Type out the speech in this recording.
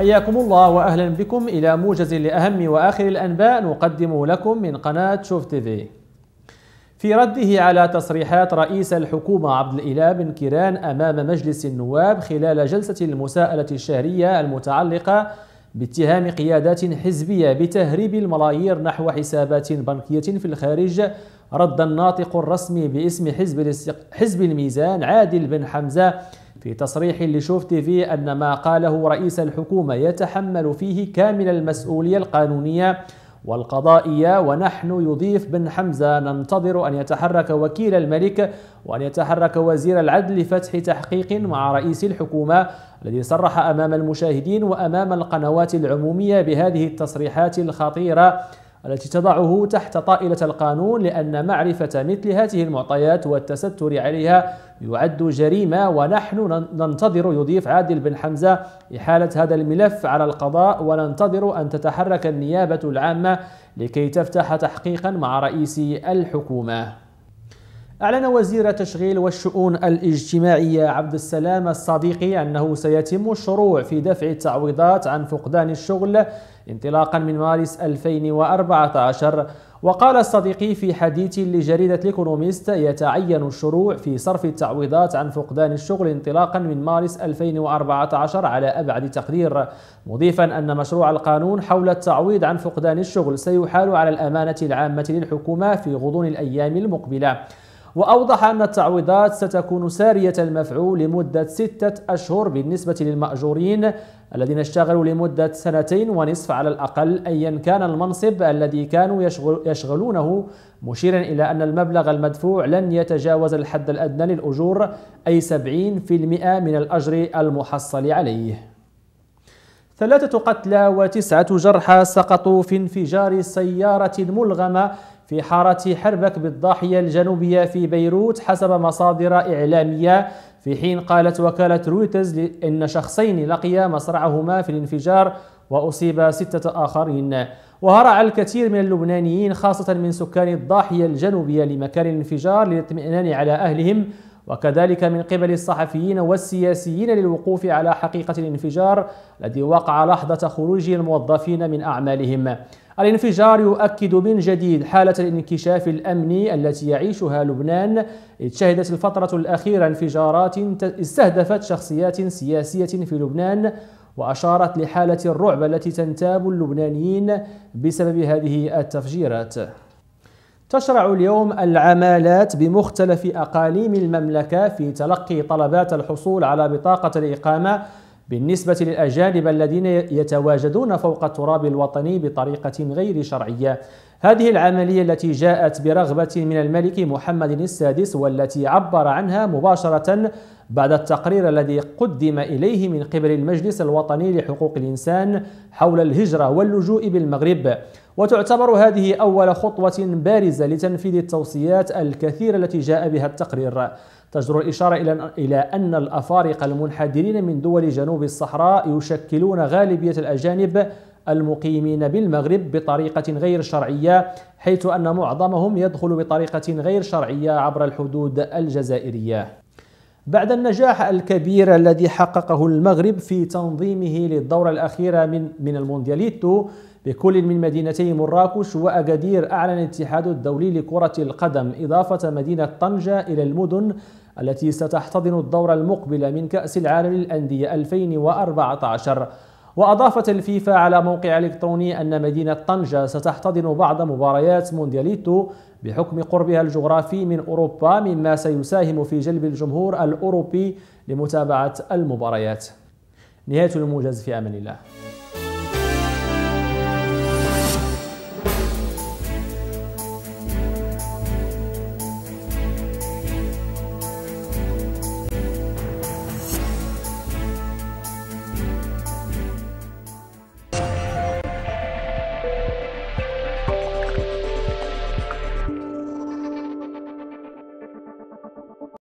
حياكم الله واهلا بكم إلى موجز لأهم وآخر الأنباء نقدم لكم من قناة شوف تيفي. في رده على تصريحات رئيس الحكومة عبد الإله بن كيران أمام مجلس النواب خلال جلسة المساءلة الشهرية المتعلقة باتهام قيادات حزبية بتهريب الملايير نحو حسابات بنكية في الخارج. رد الناطق الرسمي باسم حزب حزب الميزان عادل بن حمزة في تصريح لشوف تي في أن ما قاله رئيس الحكومة يتحمل فيه كامل المسؤولية القانونية والقضائية ونحن يضيف بن حمزة ننتظر أن يتحرك وكيل الملك وأن يتحرك وزير العدل لفتح تحقيق مع رئيس الحكومة الذي صرح أمام المشاهدين وأمام القنوات العمومية بهذه التصريحات الخطيرة. التي تضعه تحت طائلة القانون لأن معرفة مثل هذه المعطيات والتستر عليها يعد جريمة ونحن ننتظر يضيف عادل بن حمزة إحالة هذا الملف على القضاء وننتظر أن تتحرك النيابة العامة لكي تفتح تحقيقا مع رئيس الحكومة. أعلن وزير التشغيل والشؤون الاجتماعية عبد السلام الصديقي أنه سيتم الشروع في دفع التعويضات عن فقدان الشغل انطلاقا من مارس 2014 وقال الصديقي في حديث لجريدة ليكونوميست يتعين الشروع في صرف التعويضات عن فقدان الشغل انطلاقا من مارس 2014 على أبعد تقدير مضيفا أن مشروع القانون حول التعويض عن فقدان الشغل سيحال على الأمانة العامة للحكومة في غضون الأيام المقبلة. وأوضح أن التعويضات ستكون سارية المفعول لمدة ستة أشهر بالنسبة للمأجورين الذين اشتغلوا لمدة سنتين ونصف على الأقل أيا كان المنصب الذي كانوا يشغلونه. مشيرا إلى أن المبلغ المدفوع لن يتجاوز الحد الأدنى للأجور أي 70% من الأجر المحصل عليه. ثلاثة قتلى وتسعة جرحى سقطوا في انفجار سيارة ملغمة في حارة حربك بالضاحية الجنوبية في بيروت حسب مصادر إعلامية. في حين قالت وكالة رويترز إن شخصين لقيا مصرعهما في الانفجار وأصيب ستة آخرين. وهرع الكثير من اللبنانيين خاصة من سكان الضاحية الجنوبية لمكان الانفجار للاطمئنان على أهلهم وكذلك من قبل الصحفيين والسياسيين للوقوف على حقيقة الانفجار الذي وقع لحظة خروج الموظفين من أعمالهم. الانفجار يؤكد من جديد حالة الانكشاف الأمني التي يعيشها لبنان إذ شهدت الفترة الأخيرة انفجارات استهدفت شخصيات سياسية في لبنان وأشارت لحالة الرعب التي تنتاب اللبنانيين بسبب هذه التفجيرات. تشرع اليوم العمالات بمختلف أقاليم المملكة في تلقي طلبات الحصول على بطاقة الإقامة بالنسبة للأجانب الذين يتواجدون فوق التراب الوطني بطريقة غير شرعية. هذه العملية التي جاءت برغبة من الملك محمد السادس والتي عبر عنها مباشرة بعد التقرير الذي قدم إليه من قبل المجلس الوطني لحقوق الإنسان حول الهجرة واللجوء بالمغرب. وتعتبر هذه أول خطوة بارزة لتنفيذ التوصيات الكثيرة التي جاء بها التقرير. تجدر الإشارة إلى أن الأفارقة المنحدرين من دول جنوب الصحراء يشكلون غالبية الأجانب المقيمين بالمغرب بطريقة غير شرعية حيث أن معظمهم يدخل بطريقة غير شرعية عبر الحدود الجزائرية. بعد النجاح الكبير الذي حققه المغرب في تنظيمه للدورة الأخيرة من من الموندياليتو بكل من مدينتي مراكش وأكادير أعلن الاتحاد الدولي لكرة القدم إضافة مدينة طنجة إلى المدن التي ستحتضن الدورة المقبلة من كأس العالم للأندية 2014 وأضافت الفيفا على موقع إلكتروني أن مدينة طنجة ستحتضن بعض مباريات موندياليتو بحكم قربها الجغرافي من أوروبا مما سيساهم في جلب الجمهور الأوروبي لمتابعة المباريات. نهاية الموجز في أمان الله.